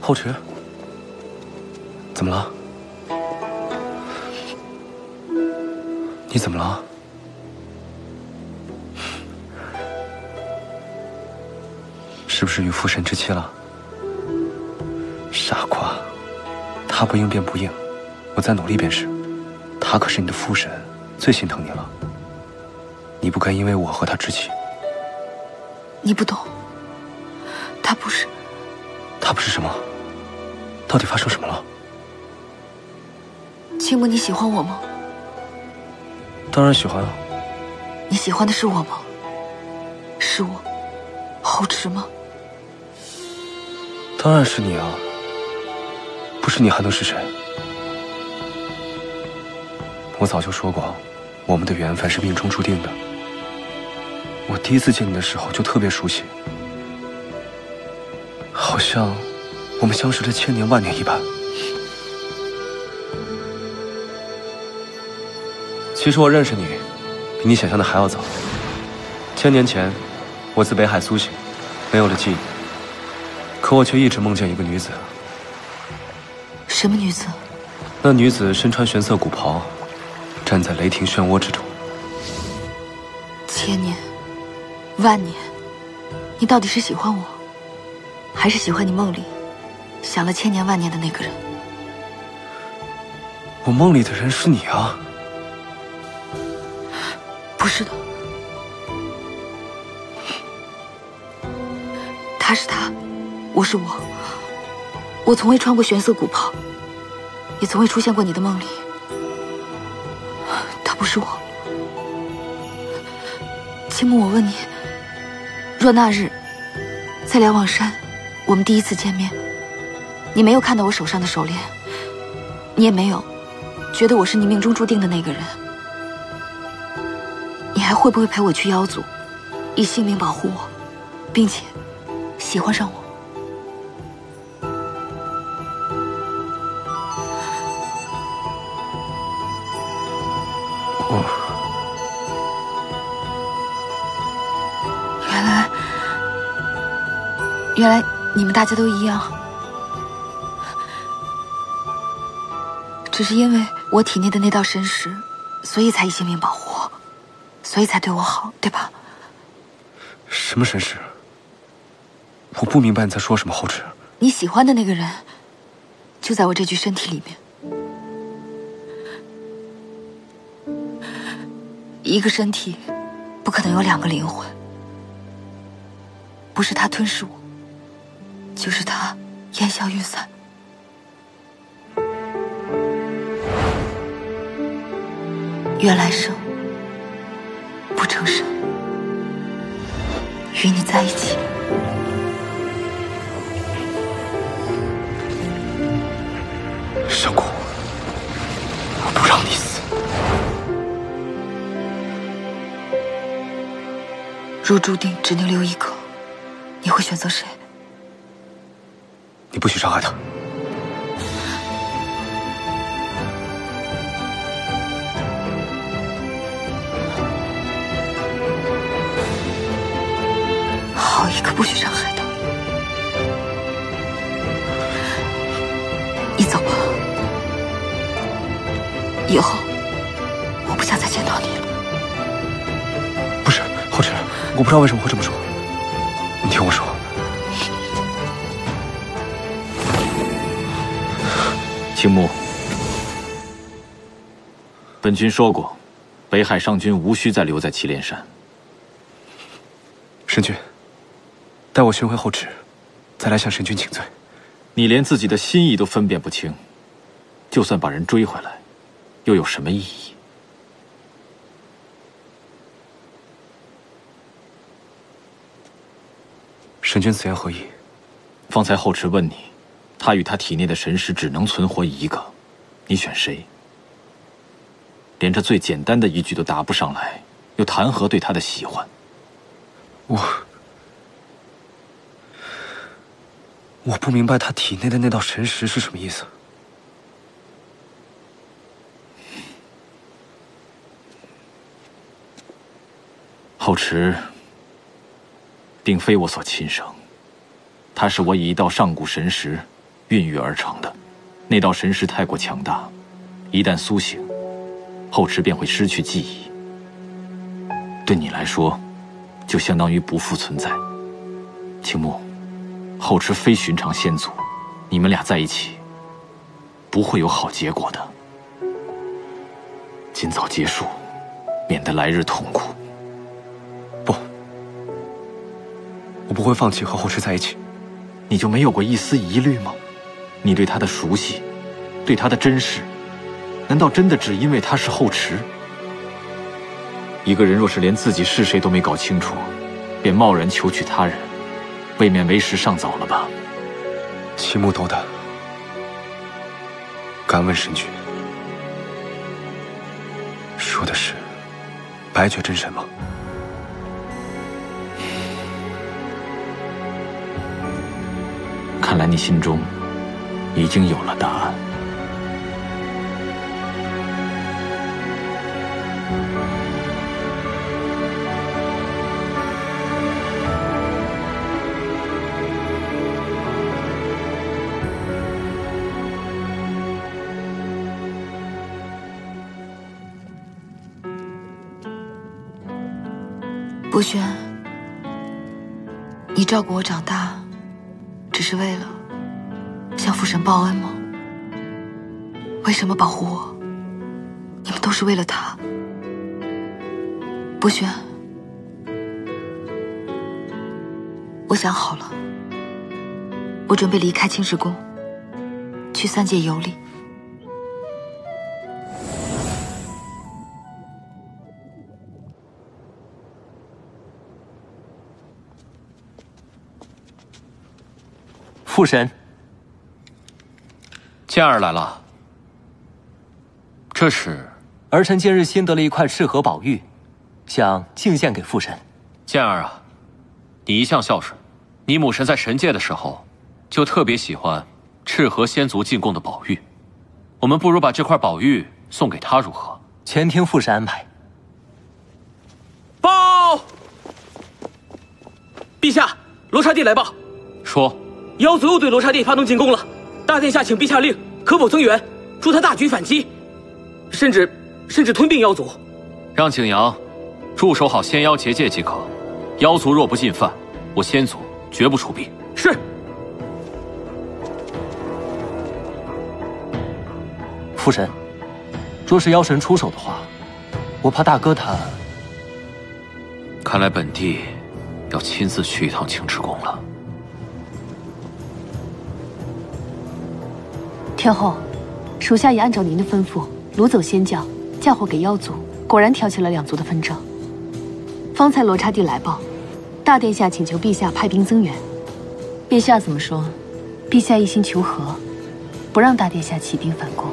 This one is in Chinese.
后池，怎么了？你怎么了？是不是与父神之气了？傻瓜，他不应便不应，我再努力便是。他可是你的父神，最心疼你了。你不该因为我和他置气。你不懂，他不是。他不是什么？到底发生什么了？青木，你喜欢我吗？当然喜欢啊。你喜欢的是我吗？是我，侯池吗？当然是你啊！不是你还能是谁？我早就说过，我们的缘分是命中注定的。我第一次见你的时候就特别熟悉，好像我们相识了千年万年一般。其实我认识你，比你想象的还要早。千年前，我自北海苏醒，没有了记忆，可我却一直梦见一个女子。什么女子？那女子身穿玄色古袍，站在雷霆漩涡之中。千年，万年，你到底是喜欢我，还是喜欢你梦里想了千年万年的那个人？我梦里的人是你啊。不是的，他是他，我是我。我从未穿过玄色古袍，也从未出现过你的梦里。他不是我。青木，我问你，若那日在瞭望山，我们第一次见面，你没有看到我手上的手链，你也没有觉得我是你命中注定的那个人。你还会不会陪我去妖族，以性命保护我，并且喜欢上我？我原来，原来你们大家都一样，只是因为我体内的那道神识，所以才以性命保护我。所以才对我好，对吧？什么神识？我不明白你在说什么。后池，你喜欢的那个人，就在我这具身体里面。一个身体不可能有两个灵魂，不是他吞噬我，就是他烟消云散。原来生。不成神，与你在一起。神谷，我不让你死。若注定只能留一个，你会选择谁？你不许伤害他。一个不许伤害他。你走吧，以后我不想再见到你了。不是，后池，我不知道为什么会这么说。你听我说，青木，本君说过，北海上君无需再留在祁连山。神君。待我寻回后池，再来向神君请罪。你连自己的心意都分辨不清，就算把人追回来，又有什么意义？神君此言何意？方才后池问你，他与他体内的神识只能存活一个，你选谁？连这最简单的一句都答不上来，又谈何对他的喜欢？我。我不明白他体内的那道神识是什么意思。后池，并非我所亲生，他是我以一道上古神识孕育而成的。那道神识太过强大，一旦苏醒，后池便会失去记忆。对你来说，就相当于不复存在。青木，后池非寻常仙族，你们俩在一起，不会有好结果的。尽早结束，免得来日痛苦。不，我不会放弃和后池在一起。你就没有过一丝疑虑吗？你对他的熟悉，对他的珍视，难道真的只因为他是后池？一个人若是连自己是谁都没搞清楚，便贸然求娶他人，未免为时尚早了吧？齐木斗胆，敢问神君，说的是白绝真神吗？看来你心中已经有了答案。不轩，你照顾我长大。只是为了向父神报恩吗？为什么保护我？你们都是为了他。不轩，我想好了，我准备离开青石宫，去三界游历。父神，剑儿来了。这是儿臣今日新得了一块赤河宝玉，想敬献给父神。剑儿啊，你一向孝顺，你母神在神界的时候，就特别喜欢赤河仙族进贡的宝玉。我们不如把这块宝玉送给他，如何？全听父神安排。报，陛下，罗刹帝来报，说。妖族又对罗刹帝发动进攻了，大殿下请陛下令，可否增援，助他大举反击，甚至甚至吞并妖族。让景阳驻守好仙妖结界即可。妖族若不进犯，我仙族绝不出兵。是。父神，若是妖神出手的话，我怕大哥他……看来本帝要亲自去一趟青池宫了。天后，属下已按照您的吩咐掳走仙将，嫁祸给妖族，果然挑起了两族的纷争。方才罗刹帝来报，大殿下请求陛下派兵增援。陛下怎么说？陛下一心求和，不让大殿下起兵反攻。